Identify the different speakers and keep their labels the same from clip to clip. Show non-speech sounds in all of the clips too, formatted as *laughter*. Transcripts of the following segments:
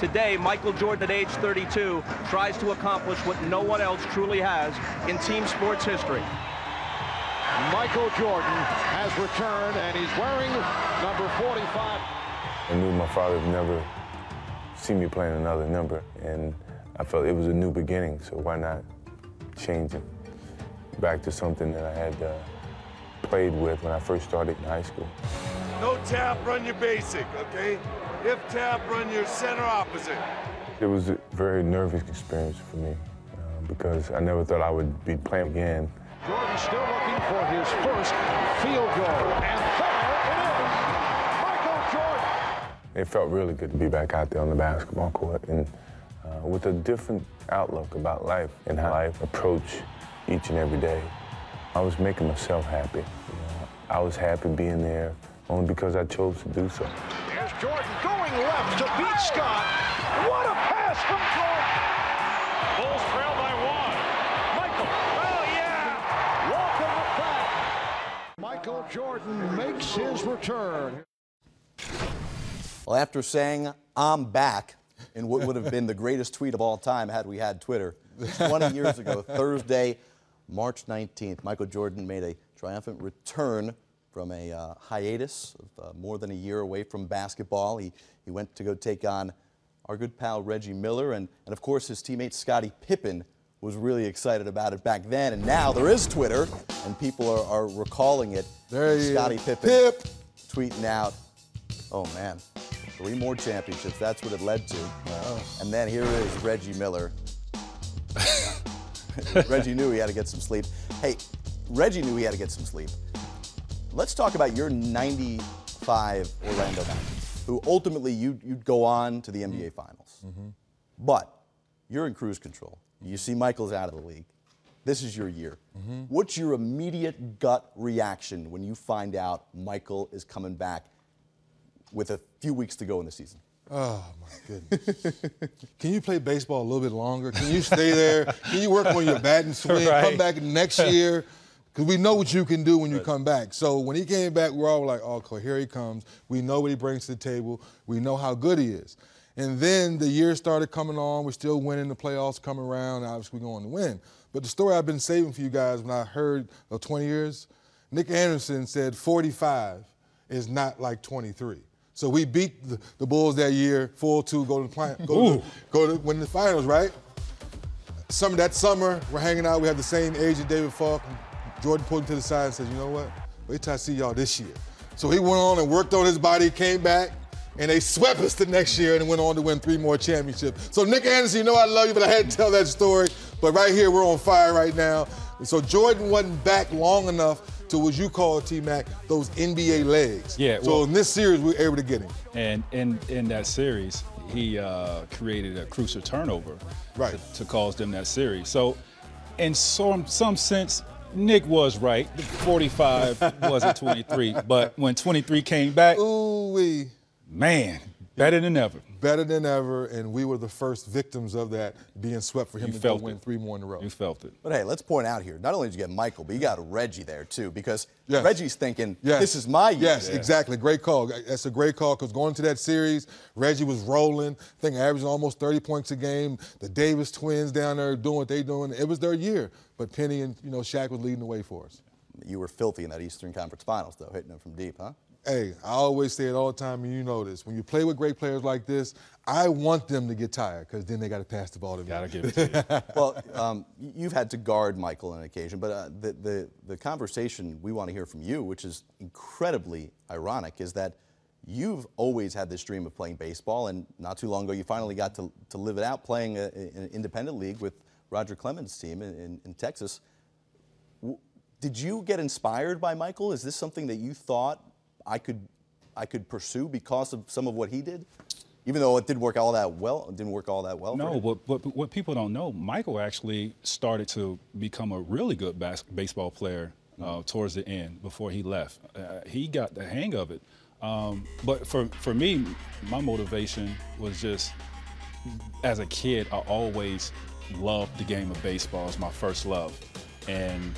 Speaker 1: Today, Michael Jordan at age 32 tries to accomplish what no one else truly has in team sports history.
Speaker 2: Michael Jordan has returned and he's wearing number 45.
Speaker 3: I knew my father would never see me playing another number, and I felt it was a new beginning, so why not change it back to something that I had uh, played with when I first started in high school.
Speaker 4: No tap, run your basic, okay? If tap, run your center opposite.
Speaker 3: It was a very nervous experience for me uh, because I never thought I would be playing again.
Speaker 2: Jordan still looking for his first field goal, and there it is. Michael Jordan.
Speaker 3: It felt really good to be back out there on the basketball court and uh, with a different outlook about life and how I approach each and every day. I was making myself happy. You know, I was happy being there only because I chose to do so.
Speaker 2: There's Jordan going left to beat Scott. What a pass from Jordan.
Speaker 5: Bulls trail by one.
Speaker 2: Michael.
Speaker 5: Oh, yeah.
Speaker 2: Welcome back. Michael Jordan makes his return.
Speaker 6: Well, after saying, I'm back, in what would have been the greatest tweet of all time had we had Twitter, 20 years ago, *laughs* Thursday, March 19th, Michael Jordan made a triumphant return from a uh, hiatus of uh, more than a year away from basketball. He, he went to go take on our good pal Reggie Miller, and, and of course his teammate Scottie Pippen was really excited about it back then. And now there is Twitter, and people are, are recalling it.
Speaker 7: There he
Speaker 6: Scottie. Pippen
Speaker 7: Pip.
Speaker 6: tweeting out, oh man, three more championships. That's what it led to. And then here is Reggie Miller. *laughs* Reggie knew he had to get some sleep. Hey, Reggie knew he had to get some sleep. Let's talk about your 95 Orlando Magic, who ultimately you, you'd go on to the NBA Finals. Mm-hmm. But you're in cruise control. You see Michael's out of the league. This is your year. Mm-hmm. What's your immediate gut reaction when you find out Michael is coming back with a few weeks to go in the season?
Speaker 7: Oh my goodness. *laughs* Can you play baseball a little bit longer? Can you stay there? Can you work on your bat and swing? Come back next year. Because we know what you can do when you come back. So when he came back, we're all like, oh, okay, here he comes. We know what he brings to the table. We know how good he is. And then the years started coming on. We're still winning. The playoffs come around. Obviously, we're going to win. But the story I've been saving for you guys when I heard of 20 years, Nick Anderson said 45 is not like 23. So we beat the, the Bulls that year, 4-2, go to the plan, go, to, go to win the finals, right? Summer that summer, we're hanging out. We have the same age as David Falk. Jordan pulled him to the side and said, "You know what? Wait till I see y'all this year." So he went on and worked on his body, came back, and they swept us the next year and went on to win three more championships. So Nick Anderson, you know I love you, but I had to tell that story. But right here, we're on fire right now. And so Jordan wasn't back long enough to what you call T Mac those NBA legs.
Speaker 8: Yeah,
Speaker 7: So
Speaker 8: well-
Speaker 7: in this series, we were able to get him.
Speaker 8: And in in that series, he uh, created a crucial turnover
Speaker 7: Right.
Speaker 8: to, to cause them that series. So, in some some sense, Nick was right. 45 wasn't 23, but when 23 came back,
Speaker 7: Ooh wee.
Speaker 8: man, better than ever.
Speaker 7: Better than ever, and we were the first victims of that being swept for him
Speaker 8: You
Speaker 7: to go win three more in a row.
Speaker 8: You felt it.
Speaker 6: But hey, let's point out here, not only did you get Michael, but you got Reggie there too, because
Speaker 7: Yes.
Speaker 6: Reggie's thinking,
Speaker 7: Yes.
Speaker 6: this is my year.
Speaker 7: Yes, exactly. Great call. That's a great call because going to that series, Reggie was rolling. I think averaging almost 30 points a game. The Davis twins down there doing what they doing. It was their year. But Penny and you know Shaq was leading the way for us.
Speaker 6: You were filthy in that Eastern Conference Finals, though, hitting them from deep, huh?
Speaker 7: Hey, I always say it all the time, and you know this. When you play with great players like this, I want them to get tired because then they got to pass the ball to me.
Speaker 8: Gotta give it to you. *laughs*
Speaker 6: well, um, you've had to guard Michael on occasion, but uh, the, the, the conversation we want to hear from you, which is incredibly ironic, is that you've always had this dream of playing baseball, and not too long ago you finally got to, to live it out playing a, in an independent league with Roger Clemens' team in, in, in Texas. W- Did you get inspired by Michael? Is this something that you thought I could, I could pursue because of some of what he did? Even though it didn't work all that well, it didn't work all that well. for
Speaker 8: No,
Speaker 6: him?
Speaker 8: but, but what people don't know, Michael actually started to become a really good bas- baseball player uh, towards the end before he left. Uh, he got the hang of it. Um, but for, for me, my motivation was just as a kid, I always loved the game of baseball. It was my first love. And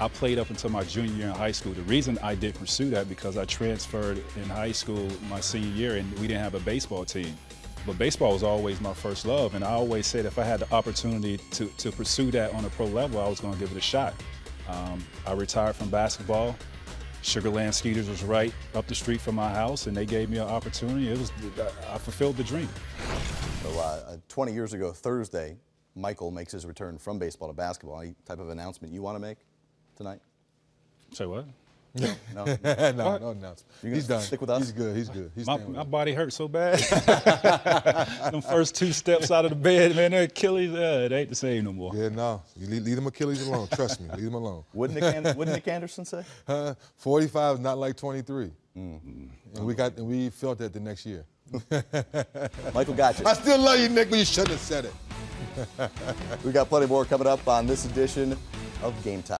Speaker 8: I played up until my junior year in high school. The reason I did pursue that because I transferred in high school my senior year and we didn't have a baseball team. but baseball was always my first love, and I always said if I had the opportunity to, to pursue that on a pro level, I was going to give it a shot. Um, I retired from basketball. Sugar Land Skeeters was right up the street from my house, and they gave me an opportunity. It was I fulfilled the dream.
Speaker 6: So, uh, 20 years ago Thursday, Michael makes his return from baseball to basketball. Any type of announcement you want to make tonight?
Speaker 8: Say what?
Speaker 6: No, *laughs* *laughs*
Speaker 7: no, no, no announcement.
Speaker 6: You
Speaker 7: He's done.
Speaker 6: stick with us?
Speaker 7: He's good. He's good. He's
Speaker 8: My, my body hurts so bad. *laughs* Them first two steps out of the bed, man, their Achilles, uh, it ain't the same no more.
Speaker 7: Yeah, no. You leave, leave them Achilles alone. Trust me. Leave them alone.
Speaker 6: Wouldn't Nick, An- what did Nick Anderson say?
Speaker 7: Uh, 45 is not like 23.
Speaker 6: Mm.
Speaker 7: And we got and we felt that the next year.
Speaker 6: Michael got you.
Speaker 7: I still love you, Nick, but you shouldn't have said it.
Speaker 6: We got plenty more coming up on this edition of Game Time.